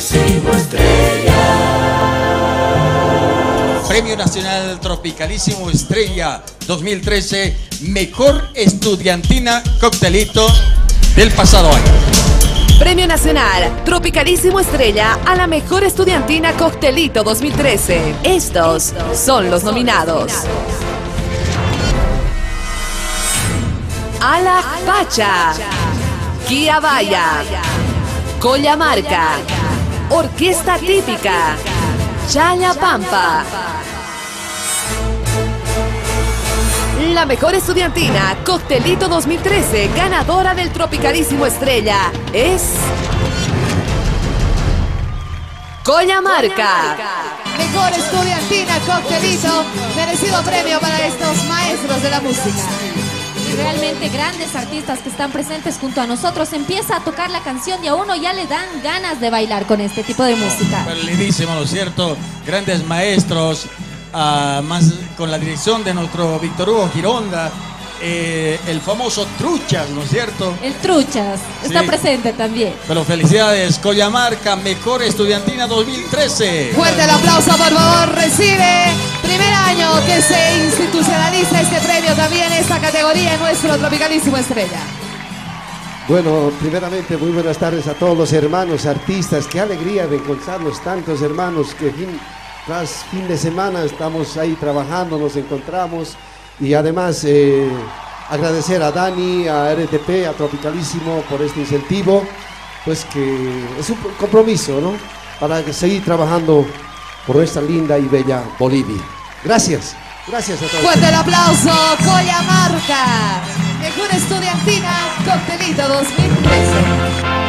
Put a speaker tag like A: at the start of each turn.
A: Tropicalísimo Estrella.
B: Premio Nacional Tropicalísimo Estrella 2013, Mejor Estudiantina Coctelito del pasado año.
C: Premio Nacional Tropicalísimo Estrella a la mejor estudiantina Coctelito 2013. Estos son los nominados. Ala Pacha, Kia Vaya, Colla Marca, Orquesta Típica, Chaya Pampa. La mejor estudiantina, Coctelito 2013, ganadora del Tropicalísimo Estrella, es. Colla Marca.
D: Mejor estudiantina, coctelito, merecido premio para estos maestros de la música.
E: Y realmente grandes artistas que están presentes junto a nosotros. Empieza a tocar la canción y a uno ya le dan ganas de bailar con este tipo de música.
B: Pero lindísimo, ¿no es cierto? Grandes maestros, ah, más con la dirección de nuestro Víctor Hugo Gironda, eh, el famoso Truchas, ¿no es cierto?
E: El Truchas está
B: Sí.
E: presente también.
B: Pero felicidades, Collamarca, Mejor Estudiantina 2013.
D: Fuerte el aplauso, por favor, recibe. Que se institucionaliza este premio también, esta categoría en nuestro Tropicalísimo Estrella.
F: Bueno, primeramente muy buenas tardes a todos los hermanos artistas. Qué alegría de encontrarnos tantos hermanos que tras fin de semana estamos ahí trabajando, nos encontramos y además eh, agradecer a Dani, a RTP, a Tropicalísimo por este incentivo, pues que es un compromiso, ¿no? Para seguir trabajando por nuestra linda y bella Bolivia. Gracias, gracias a todos.
D: Fuerte el aplauso, Colla Marca. Mejor estudiantina, coctelito 2013.